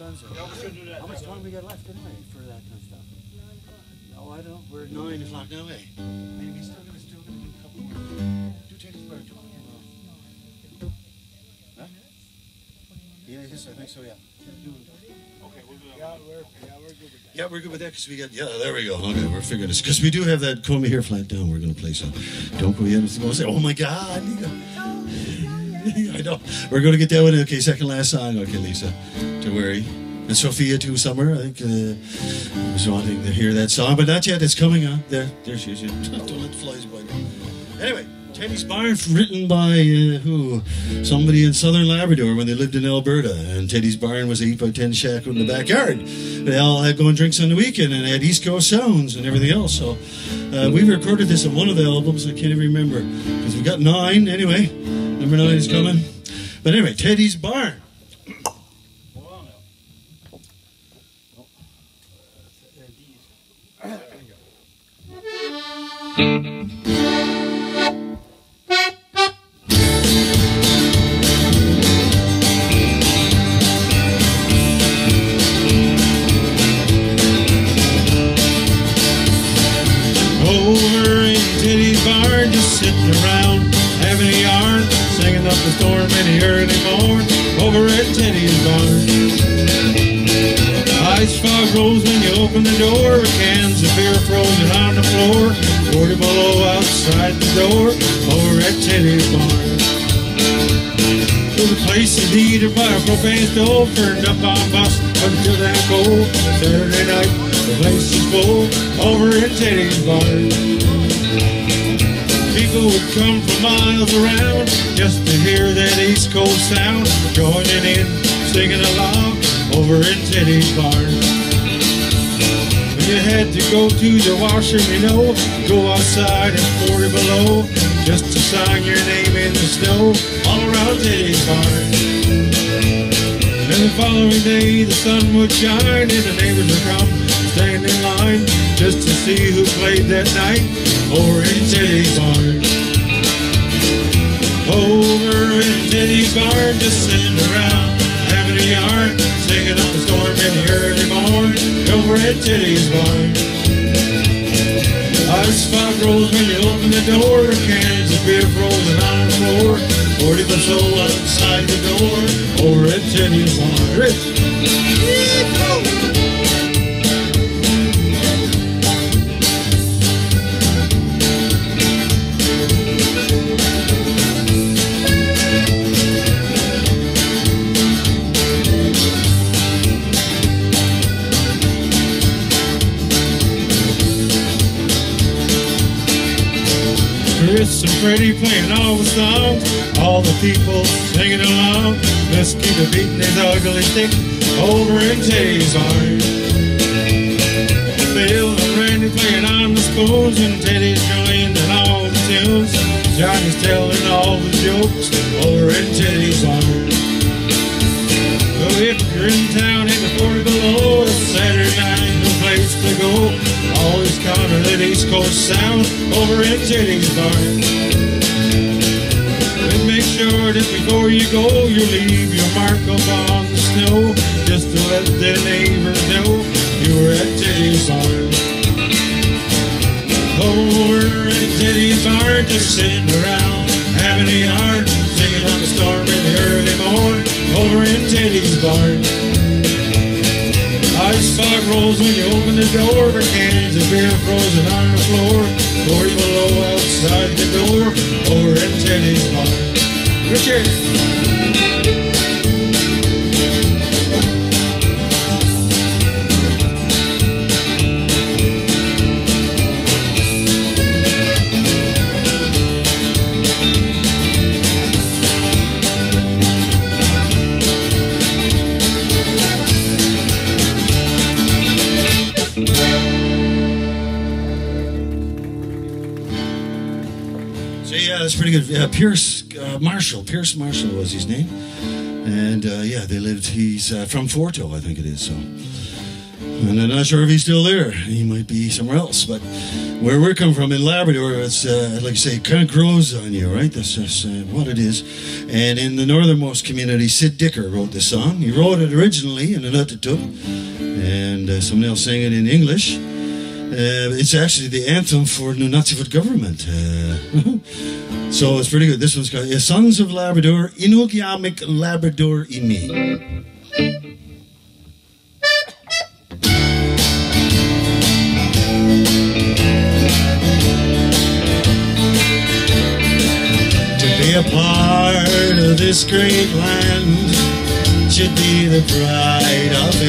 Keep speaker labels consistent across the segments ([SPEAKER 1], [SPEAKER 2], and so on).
[SPEAKER 1] expensive. How much time do we got left anyway for that kind of stuff? Oh, I don't know. We're
[SPEAKER 2] Nine o'clock now, eh? Maybe he's still gonna still gonna do a couple more. Do Teddy's bird, do it. Huh? Yeah, yes, I think so, yeah.
[SPEAKER 3] Yeah, we're, yeah, we're good with that.
[SPEAKER 2] Yeah, we're good with that because we got, yeah, there we go. Okay, we're figuring this. Because we do have that comb hair flat down. We're going to play some. Don't go yet. We'll say, oh my God. I know. We're going to get that one. Okay, second last song. Okay, Lisa. Don't worry. And Sophia, too, somewhere. I think uh, was wanting to hear that song, but not yet. It's coming on. There, there she is. Don't let flies bite. Anyway, Teddy's Barn, written by uh, who? Somebody in southern Labrador when they lived in Alberta. And Teddy's Barn was an 8 by 10 shack in the backyard. They all had going drinks on the weekend and had East Coast sounds and everything else. So uh, we recorded this on one of the albums. I can't even remember because we got nine anyway. Number nine is coming. But anyway, Teddy's Barn. When you open the door, cans of beer frozen on the floor, 40 below outside the door. Over at Teddy's barn. To the place is heated by a propane stove, turned up on bus until that cold. Saturday night, the place is full over in Teddy's barn. People would come from miles around just to hear that East Coast sound, joining in, singing along over in Teddy's barn. You had to go to the washroom, you know, go outside at 40 below, just to sign your name in the snow all around Teddy's barn. And the following day the sun would shine and the neighbors would come stand in line just to see who played that night over in Teddy's barn. Over in Teddy's barn, just sitting around having a yarn, singing up in early morn. Over at Teddy's barn. Ice fog rolls when you open the door, cans of beer frozen on the floor. 40 below outside the door, over at Teddy's barn. Chris and Freddie playing all the songs, all the people singing along. Let's keep it beating his ugly stick over in Teddy's arms. Bill and Randy playing on the spoons, and Teddy's joining in all the tunes. Johnny's telling all the jokes over in Teddy's barn. So if you're in town in the 40 below, Saturday night, no place to go. Always count on that East Coast sound over in Teddy's barn. And make sure that before you go, you leave your mark up on the snow, just to let the neighbors know you were at Teddy's barn. Over at Teddy's barn, just sitting around, having a yarn, singing on the storm the early morn, over in Teddy's barn. Ice rolls when you open the door, the cans of beer frozen on the floor, 40 below outside the door, over at Teddy's barn. Richard! Pretty good. Uh, Pierce uh, Marshall, Pierce Marshall was his name, and uh, yeah, they lived. He's uh, from Forto, I think it is. So
[SPEAKER 1] And I'm not sure if he's still there. He might be somewhere else. But where we're coming from in Labrador, it's uh, like I say, it kind of grows on you, right? That's just uh, what it is. And in the northernmost community, Sid Dicker wrote this song. He wrote it originally in Inuktitut, and someone else sang it in English. Uh, it's actually the anthem for Nunatsiavut government. Uh, so it's pretty good. This one's called Sons of Labrador, Inugiamik Labrador Imi. To be a part of this great land should be the pride of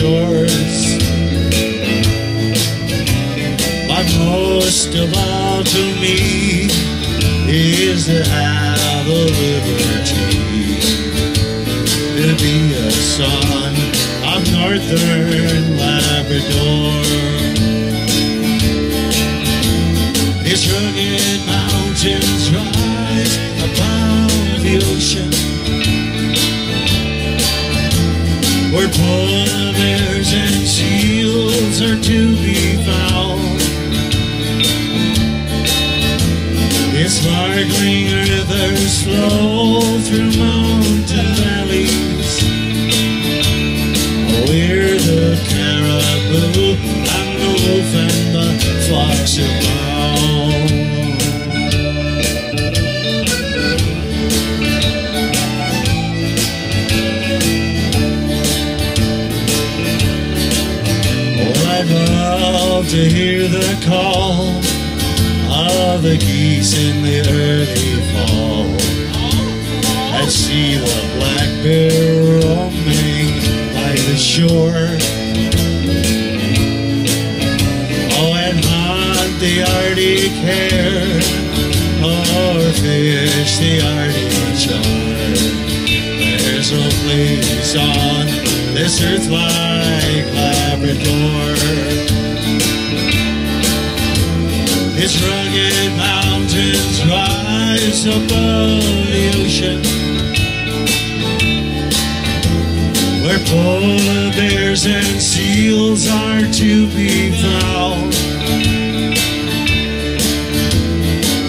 [SPEAKER 1] shores. But most all to me is to have the liberty to be a son of northern Labrador. Call of ah, the geese in the early fall and see the black bear roaming by the shore. Oh, and hunt the Arctic hare or fish the Arctic char. There's no place on this earth like Labrador. Its rugged mountains rise above the ocean, where polar bears and seals are to be found.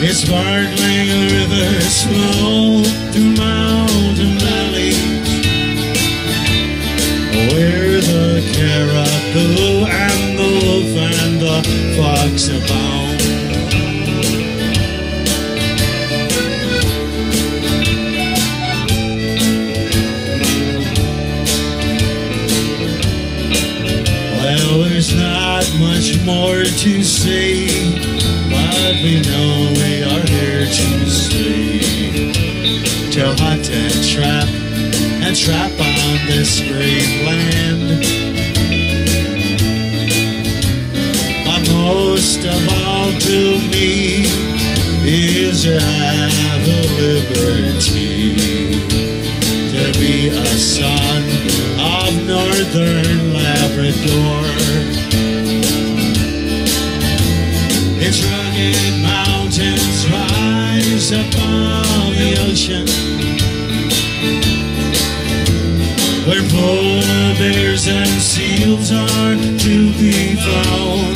[SPEAKER 1] Its sparkling rivers flow through mountain valleys, where the caribou and the wolf and the fox Well, there's not much more to say, but we know we are here to stay. To hunt and trap and trap on this great land. But most of all to me is to have the liberty to be a son of northern Labrador. Its rugged mountains rise above the ocean, where polar bears and seals are to be found.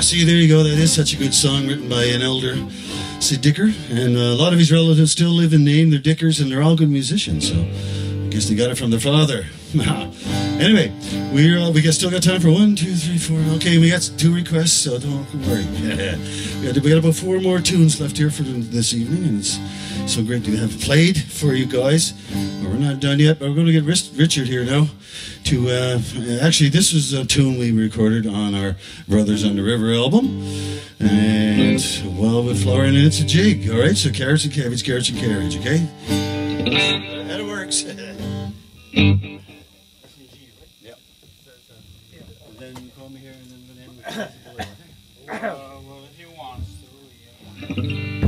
[SPEAKER 1] See, there you go. That is such a good song written by an elder, Sid Dicker. And uh, a lot of his relatives still live in Nain. They're Dickers, and they're all good musicians. So I guess they got it from their father. Anyway, we uh, we got still got time for one, two, three, four. Okay, we got two requests, so don't worry. we, got, we got about four more tunes left here for this evening, and it's so great to have played for you guys. But we're not done yet, but we're going to get Richard here now. To uh, actually, this is a tune we recorded on our Brothers on the River album, and well, with Flora and it's a jig. All right, so carrots and cabbage, carrots and cabbage. Okay, that works.
[SPEAKER 4] then come here and then we'll end with
[SPEAKER 2] uh, well, if he wants to, yeah.